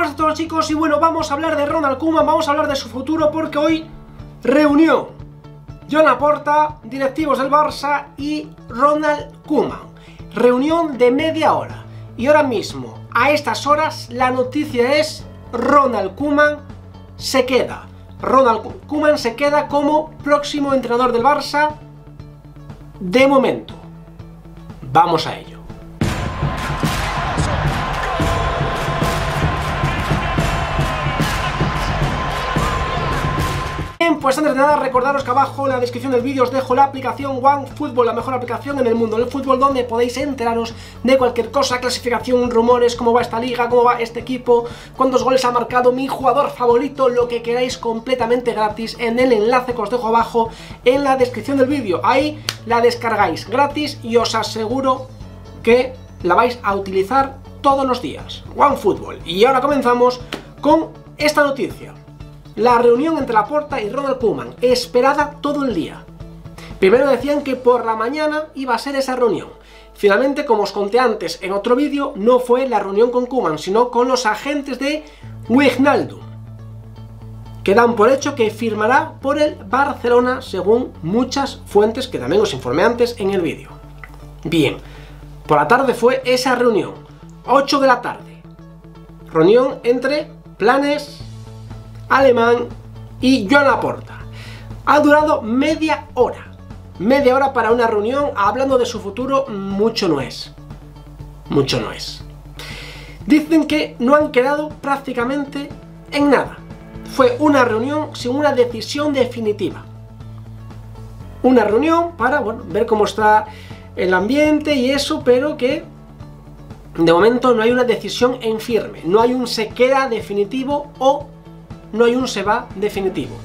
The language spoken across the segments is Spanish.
buenas a todos chicos y bueno, vamos a hablar de Ronald Koeman, vamos a hablar de su futuro porque hoy reunión John Laporta, directivos del Barça y Ronald Koeman. Reunión de media hora. Y ahora mismo, a estas horas, la noticia es Ronald Koeman se queda. Ronald Koeman se queda como próximo entrenador del Barça de momento. Vamos a ello. Bien, pues antes de nada recordaros que abajo en la descripción del vídeo os dejo la aplicación OneFootball, la mejor aplicación en el mundo del fútbol donde podéis enteraros de cualquier cosa, clasificación, rumores, cómo va esta liga, cómo va este equipo, cuántos goles ha marcado mi jugador favorito, lo que queráis completamente gratis en el enlace que os dejo abajo en la descripción del vídeo. Ahí la descargáis gratis y os aseguro que la vais a utilizar todos los días. OneFootball. Y ahora comenzamos con esta noticia. La reunión entre Laporta y Ronald Koeman, esperada todo el día. Primero decían que por la mañana iba a ser esa reunión. Finalmente, como os conté antes en otro vídeo, no fue la reunión con Koeman, sino con los agentes de Wijnaldum. Que dan por hecho que firmará por el Barcelona, según muchas fuentes que también os informé antes en el vídeo. Bien, por la tarde fue esa reunión, 8 de la tarde. Reunión entre planes, Alemán y Joan Laporta. Ha durado media hora. Media hora para una reunión hablando de su futuro, mucho no es. Mucho no es. Dicen que no han quedado prácticamente en nada. Fue una reunión sin una decisión definitiva. Una reunión para bueno, ver cómo está el ambiente y eso, pero que de momento no hay una decisión en firme. No hay un se queda definitivo o no hay un se va definitivo.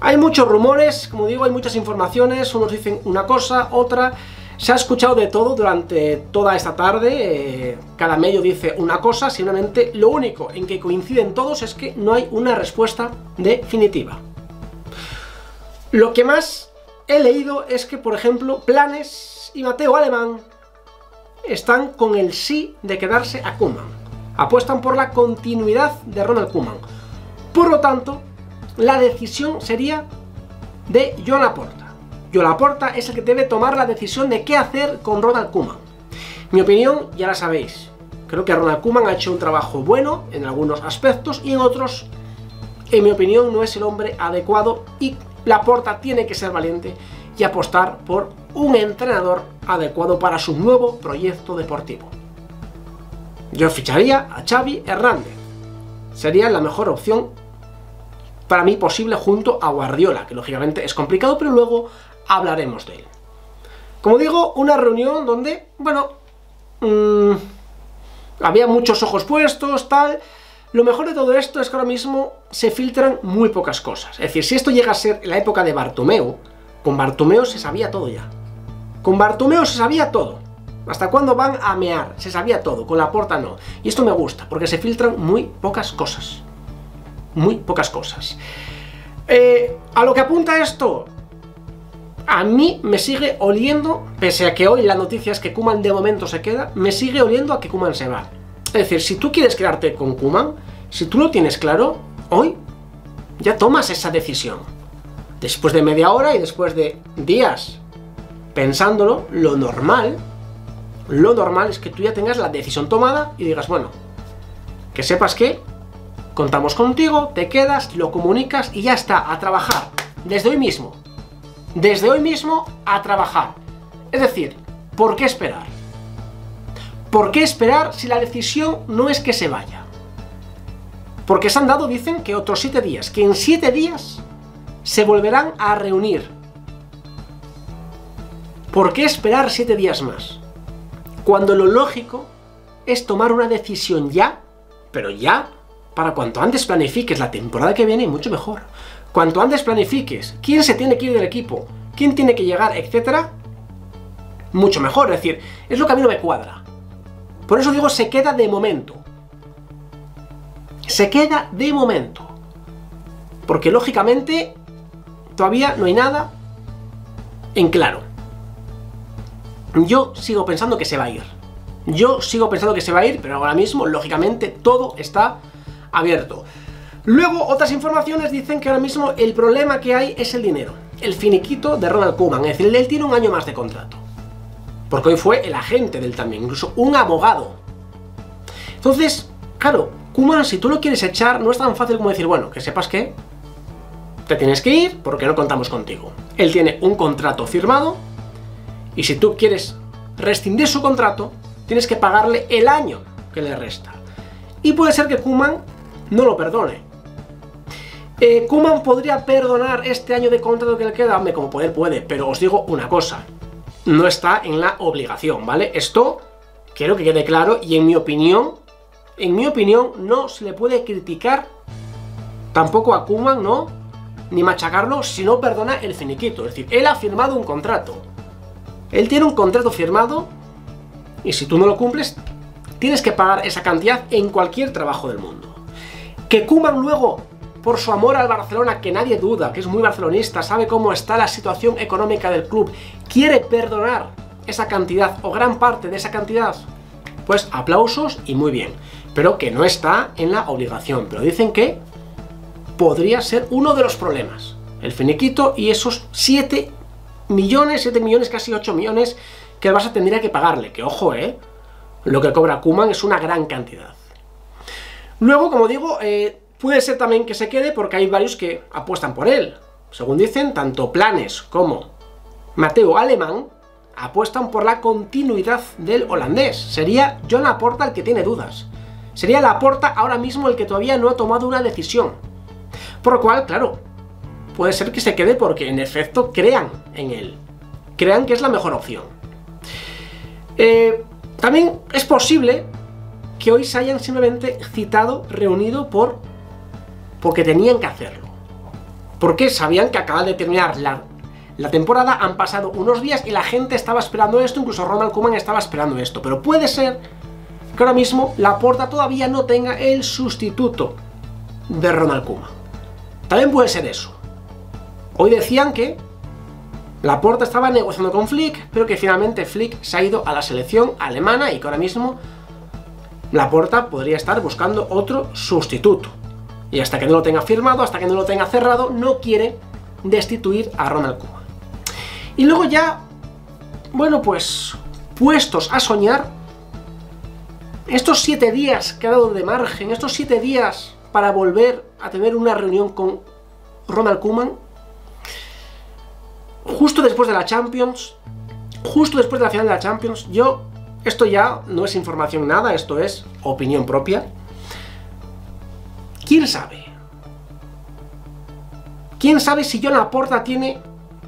Hay muchos rumores, como digo, hay muchas informaciones, unos dicen una cosa, otra... Se ha escuchado de todo durante toda esta tarde, eh, cada medio dice una cosa, simplemente lo único en que coinciden todos es que no hay una respuesta definitiva. Lo que más he leído es que, por ejemplo, Planes y Mateo Alemán están con el sí de quedarse a Kuman. Apuestan por la continuidad de Ronald Kuman. Por lo tanto, la decisión sería de Joan Laporta. Joan Laporta es el que debe tomar la decisión de qué hacer con Ronald Koeman. Mi opinión, ya la sabéis. Creo que Ronald Koeman ha hecho un trabajo bueno en algunos aspectos y en otros, en mi opinión, no es el hombre adecuado y Laporta tiene que ser valiente y apostar por un entrenador adecuado para su nuevo proyecto deportivo. Yo ficharía a Xavi Hernández. Sería la mejor opción para mí posible junto a Guardiola, que lógicamente es complicado, pero luego hablaremos de él. Como digo, una reunión donde, bueno, mmm, había muchos ojos puestos, tal... Lo mejor de todo esto es que ahora mismo se filtran muy pocas cosas. Es decir, si esto llega a ser la época de Bartomeu, con Bartomeu se sabía todo ya. Con Bartomeu se sabía todo. ¿Hasta cuándo van a mear? Se sabía todo, con la porta no. Y esto me gusta, porque se filtran muy pocas cosas muy pocas cosas. Eh, a lo que apunta esto, a mí me sigue oliendo, pese a que hoy la noticia es que Kuman de momento se queda, me sigue oliendo a que Kuman se va. Es decir, si tú quieres quedarte con Kuman, si tú lo tienes claro, hoy ya tomas esa decisión. Después de media hora y después de días pensándolo, lo normal, lo normal es que tú ya tengas la decisión tomada y digas, bueno, que sepas que Contamos contigo, te quedas, lo comunicas y ya está, a trabajar. Desde hoy mismo. Desde hoy mismo a trabajar. Es decir, ¿por qué esperar? ¿Por qué esperar si la decisión no es que se vaya? Porque se han dado, dicen, que otros siete días, que en siete días se volverán a reunir. ¿Por qué esperar siete días más? Cuando lo lógico es tomar una decisión ya, pero ya, para cuanto antes planifiques la temporada que viene, mucho mejor. Cuanto antes planifiques quién se tiene que ir del equipo, quién tiene que llegar, etcétera, mucho mejor. Es decir, es lo que a mí no me cuadra. Por eso digo, se queda de momento. Se queda de momento. Porque lógicamente todavía no hay nada en claro. Yo sigo pensando que se va a ir. Yo sigo pensando que se va a ir, pero ahora mismo, lógicamente, todo está abierto. Luego, otras informaciones dicen que ahora mismo el problema que hay es el dinero. El finiquito de Ronald Koeman, es decir, él tiene un año más de contrato. Porque hoy fue el agente del también, incluso un abogado. Entonces, claro, Kuman, si tú lo quieres echar, no es tan fácil como decir, bueno, que sepas que te tienes que ir porque no contamos contigo. Él tiene un contrato firmado y si tú quieres rescindir su contrato, tienes que pagarle el año que le resta. Y puede ser que Kuman no lo perdone. Eh, Kuman podría perdonar este año de contrato que le queda, hombre, como poder puede, pero os digo una cosa, no está en la obligación, ¿vale? Esto quiero que quede claro y en mi opinión en mi opinión, no se le puede criticar tampoco a Kuman, ¿no? Ni machacarlo si no perdona el finiquito. Es decir, él ha firmado un contrato. Él tiene un contrato firmado y si tú no lo cumples, tienes que pagar esa cantidad en cualquier trabajo del mundo. Que Kuman luego, por su amor al Barcelona, que nadie duda, que es muy barcelonista, sabe cómo está la situación económica del club, quiere perdonar esa cantidad o gran parte de esa cantidad, pues aplausos y muy bien pero que no está en la obligación. Pero dicen que podría ser uno de los problemas. El finiquito y esos 7 millones, 7 millones, casi 8 millones que el Barça tendría que pagarle. Que ojo, ¿eh? Lo que cobra Kuman es una gran cantidad. Luego, como digo, eh, puede ser también que se quede porque hay varios que apuestan por él. Según dicen, tanto Planes como Mateo Alemán apuestan por la continuidad del holandés. Sería John Laporta el que tiene dudas. Sería Laporta ahora mismo el que todavía no ha tomado una decisión. Por lo cual, claro, puede ser que se quede porque en efecto crean en él. Crean que es la mejor opción. Eh, también es posible que hoy se hayan simplemente citado, reunido por... porque tenían que hacerlo. Porque sabían que acaba de terminar la, la temporada, han pasado unos días y la gente estaba esperando esto, incluso Ronald Koeman estaba esperando esto. Pero puede ser que ahora mismo la Porta todavía no tenga el sustituto de Ronald Koeman. También puede ser eso. Hoy decían que la Porta estaba negociando con Flick, pero que finalmente Flick se ha ido a la selección alemana y que ahora mismo la Porta podría estar buscando otro sustituto. Y hasta que no lo tenga firmado, hasta que no lo tenga cerrado, no quiere destituir a Ronald Koeman. Y luego ya, bueno, pues puestos a soñar, estos siete días que ha dado de margen, estos siete días para volver a tener una reunión con Ronald Koeman, justo después de la Champions, justo después de la final de la Champions, yo, esto ya no es información nada, esto es opinión propia. ¿Quién sabe? ¿Quién sabe si John Laporta tiene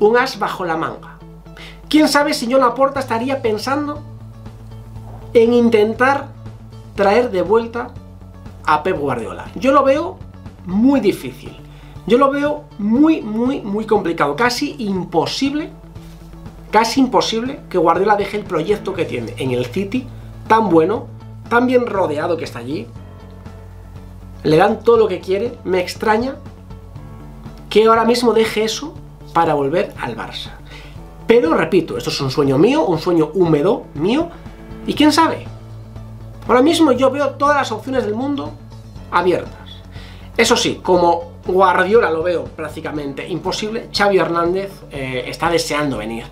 un as bajo la manga? ¿Quién sabe si John Laporta estaría pensando en intentar traer de vuelta a Pep Guardiola. Yo lo veo muy difícil. Yo lo veo muy, muy, muy complicado. Casi imposible, casi imposible que Guardiola deje el proyecto que tiene en el City, tan bueno, tan bien rodeado que está allí. Le dan todo lo que quiere. Me extraña que ahora mismo deje eso para volver al Barça. Pero repito, esto es un sueño mío, un sueño húmedo mío. Y quién sabe, Ahora mismo yo veo todas las opciones del mundo abiertas. Eso sí, como Guardiola lo veo prácticamente imposible, Xavi Hernández eh, está deseando venir.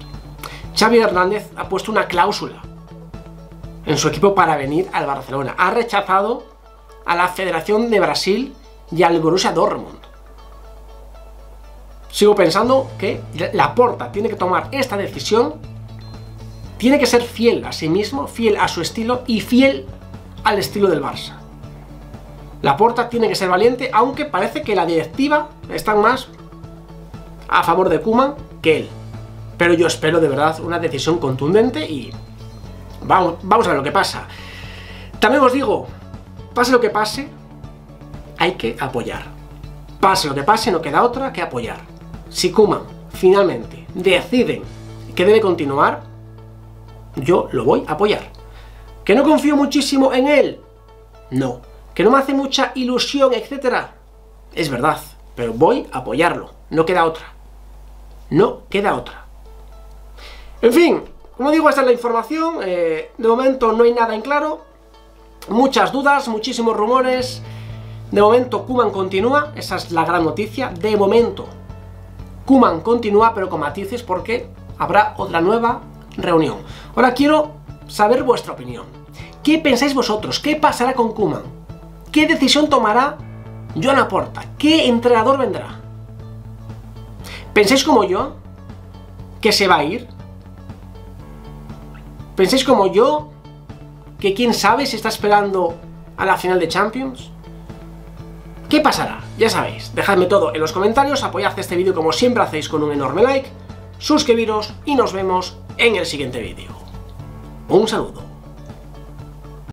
Xavi Hernández ha puesto una cláusula en su equipo para venir al Barcelona. Ha rechazado a la Federación de Brasil y al Borussia Dortmund. Sigo pensando que Laporta tiene que tomar esta decisión, tiene que ser fiel a sí mismo, fiel a su estilo y fiel al estilo del Barça. La Porta tiene que ser valiente, aunque parece que la directiva está más a favor de Kuman que él. Pero yo espero de verdad una decisión contundente y vamos, a ver lo que pasa. También os digo, pase lo que pase, hay que apoyar. Pase lo que pase, no queda otra que apoyar. Si Kuman finalmente deciden que debe continuar, yo lo voy a apoyar. ¿Que no confío muchísimo en él? No. ¿Que no me hace mucha ilusión, etcétera? Es verdad, pero voy a apoyarlo. No queda otra. No queda otra. En fin, como digo, esta es la información. Eh, de momento no hay nada en claro. Muchas dudas, muchísimos rumores. De momento, Kuman continúa, esa es la gran noticia. De momento, Kuman continúa, pero con matices porque habrá otra nueva reunión. Ahora quiero saber vuestra opinión. ¿Qué pensáis vosotros? ¿Qué pasará con Kuman? ¿Qué decisión tomará Joan Aporta? ¿Qué entrenador vendrá? ¿Pensáis como yo? ¿Que se va a ir? ¿Pensáis como yo? ¿Que quién sabe si está esperando a la final de Champions? ¿Qué pasará? Ya sabéis, dejadme todo en los comentarios, apoyad este vídeo como siempre hacéis con un enorme like, suscribiros y nos vemos en el siguiente vídeo. Un saludo.